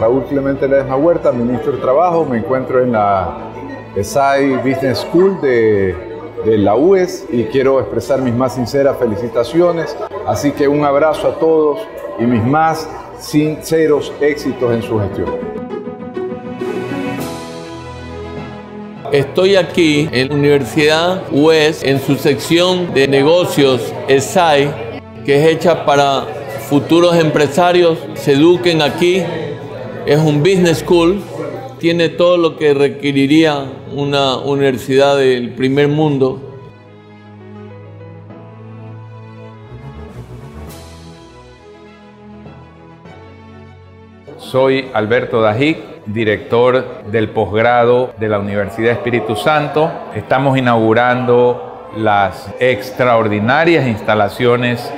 Raúl Clemente Ledesma Huerta, ministro de Trabajo. Me encuentro en la SAI Business School de, de la UES y quiero expresar mis más sinceras felicitaciones. Así que un abrazo a todos y mis más sinceros éxitos en su gestión. Estoy aquí en la Universidad UES en su sección de negocios ESAI, que es hecha para futuros empresarios se eduquen aquí. Es un business school, tiene todo lo que requeriría una universidad del primer mundo. Soy Alberto Dajic, director del posgrado de la Universidad Espíritu Santo. Estamos inaugurando las extraordinarias instalaciones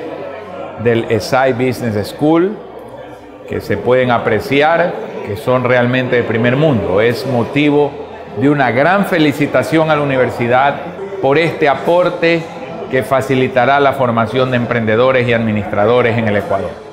del ESAI Business School que se pueden apreciar, que son realmente de primer mundo. Es motivo de una gran felicitación a la universidad por este aporte que facilitará la formación de emprendedores y administradores en el Ecuador.